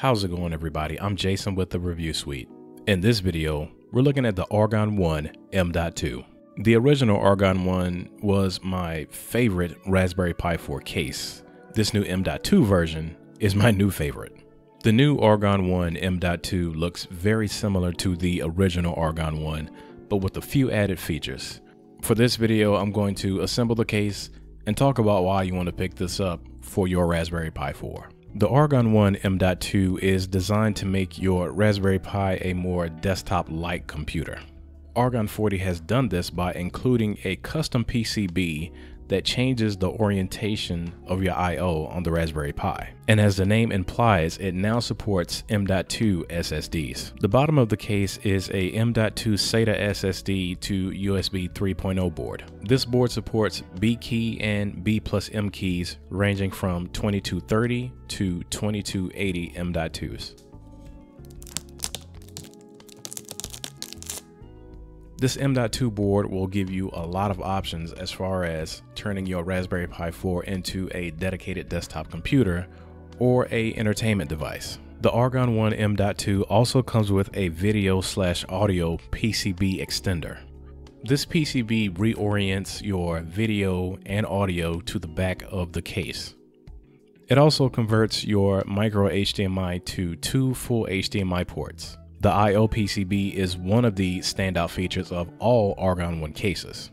How's it going everybody? I'm Jason with the Review Suite. In this video, we're looking at the Argon 1 M.2. The original Argon 1 was my favorite Raspberry Pi 4 case. This new M.2 version is my new favorite. The new Argon 1 M.2 looks very similar to the original Argon 1, but with a few added features. For this video, I'm going to assemble the case and talk about why you want to pick this up for your Raspberry Pi 4. The Argon 1 M.2 is designed to make your Raspberry Pi a more desktop-like computer. Argon 40 has done this by including a custom PCB that changes the orientation of your I.O. on the Raspberry Pi. And as the name implies, it now supports M.2 SSDs. The bottom of the case is a M.2 SATA SSD to USB 3.0 board. This board supports B key and B plus M keys ranging from 2230 to 2280 M.2s. This M.2 board will give you a lot of options as far as turning your Raspberry Pi 4 into a dedicated desktop computer or a entertainment device. The Argon 1 M.2 also comes with a video slash audio PCB extender. This PCB reorients your video and audio to the back of the case. It also converts your micro HDMI to two full HDMI ports. The I.O. PCB is one of the standout features of all Argon 1 cases.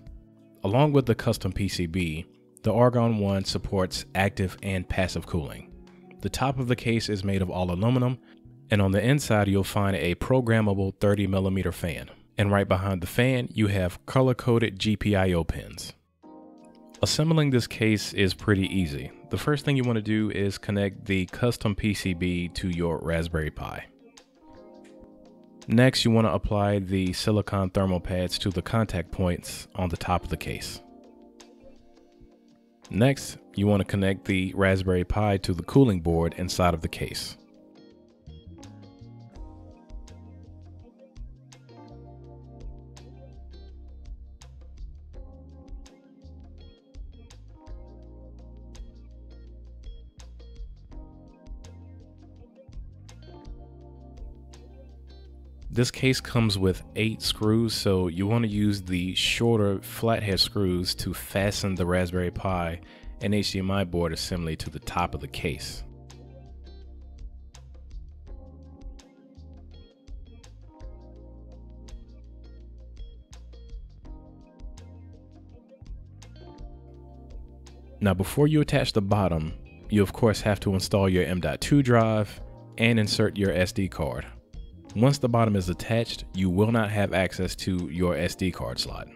Along with the custom PCB, the Argon 1 supports active and passive cooling. The top of the case is made of all aluminum, and on the inside you'll find a programmable 30mm fan. And right behind the fan, you have color-coded GPIO pins. Assembling this case is pretty easy. The first thing you want to do is connect the custom PCB to your Raspberry Pi. Next, you want to apply the silicone thermal pads to the contact points on the top of the case. Next, you want to connect the Raspberry Pi to the cooling board inside of the case. This case comes with eight screws, so you want to use the shorter flathead screws to fasten the Raspberry Pi and HDMI board assembly to the top of the case. Now before you attach the bottom, you of course have to install your M.2 drive and insert your SD card. Once the bottom is attached, you will not have access to your SD card slot.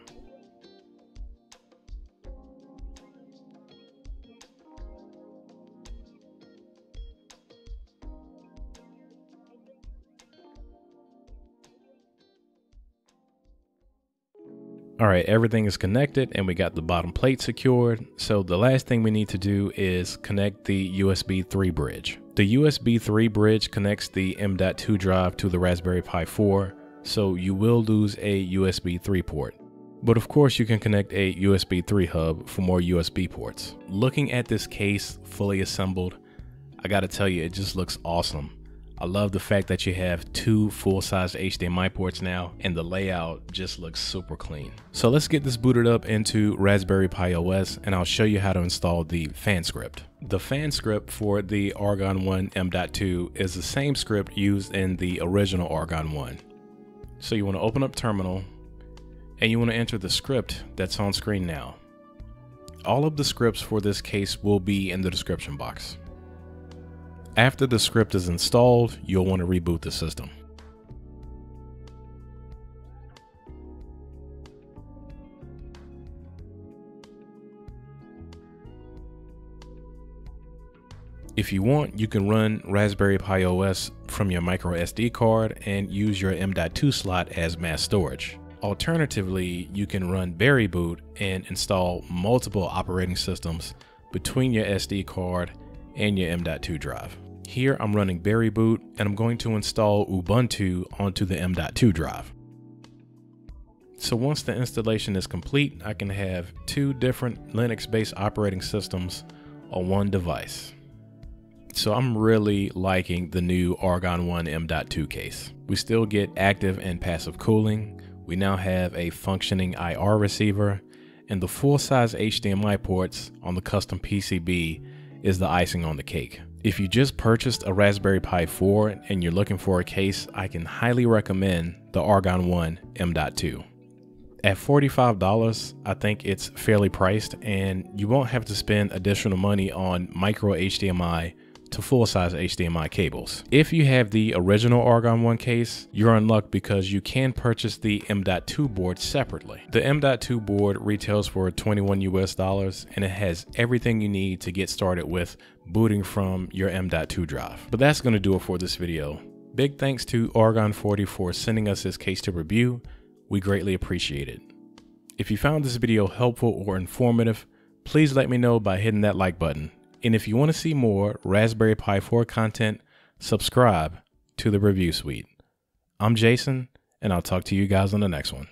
All right, everything is connected and we got the bottom plate secured. So the last thing we need to do is connect the USB 3 bridge. The USB 3 bridge connects the M.2 drive to the Raspberry Pi 4, so you will lose a USB 3 port. But of course you can connect a USB 3 hub for more USB ports. Looking at this case fully assembled, I gotta tell you, it just looks awesome. I love the fact that you have two full-size HDMI ports now and the layout just looks super clean. So let's get this booted up into Raspberry Pi OS and I'll show you how to install the fan script. The fan script for the Argon 1 M.2 is the same script used in the original Argon 1. So you want to open up terminal and you want to enter the script that's on screen now. All of the scripts for this case will be in the description box. After the script is installed, you'll want to reboot the system. If you want, you can run Raspberry Pi OS from your micro SD card and use your M.2 slot as mass storage. Alternatively, you can run Berry Boot and install multiple operating systems between your SD card and your M.2 drive. Here I'm running Berry Boot and I'm going to install Ubuntu onto the M.2 drive. So once the installation is complete, I can have two different Linux-based operating systems on one device. So I'm really liking the new Argon One M.2 case. We still get active and passive cooling. We now have a functioning IR receiver and the full-size HDMI ports on the custom PCB is the icing on the cake. If you just purchased a Raspberry Pi 4 and you're looking for a case, I can highly recommend the Argon One M.2. At $45, I think it's fairly priced and you won't have to spend additional money on micro HDMI to full-size HDMI cables. If you have the original Argon 1 case, you're in luck because you can purchase the M.2 board separately. The M.2 board retails for 21 US dollars and it has everything you need to get started with booting from your M.2 drive. But that's going to do it for this video. Big thanks to Argon 40 for sending us this case to review. We greatly appreciate it. If you found this video helpful or informative, please let me know by hitting that like button. And if you want to see more Raspberry Pi 4 content, subscribe to the Review Suite. I'm Jason, and I'll talk to you guys on the next one.